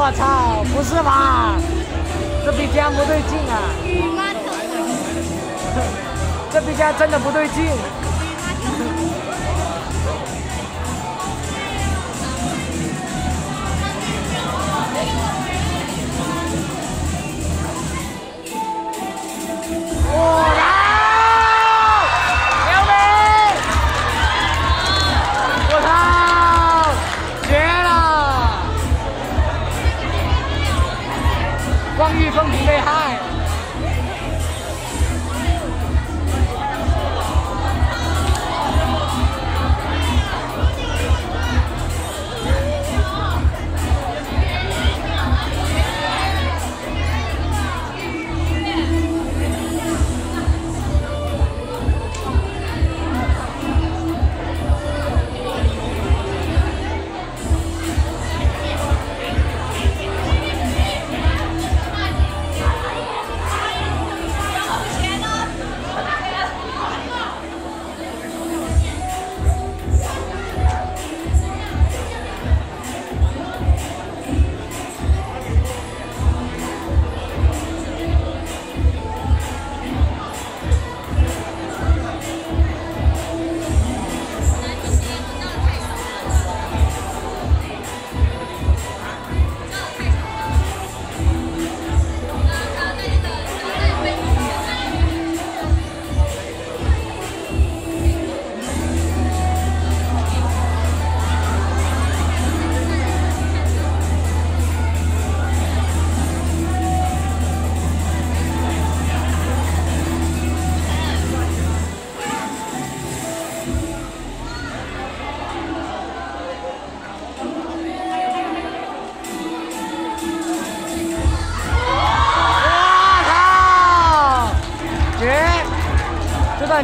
我操，不是吧？这笔尖不对劲啊！这笔尖真的不对劲。光遇风平被害。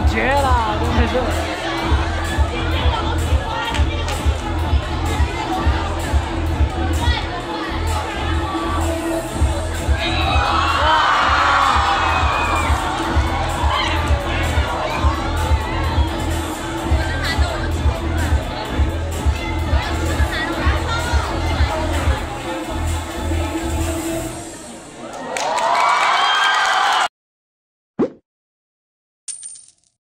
绝了，真的是。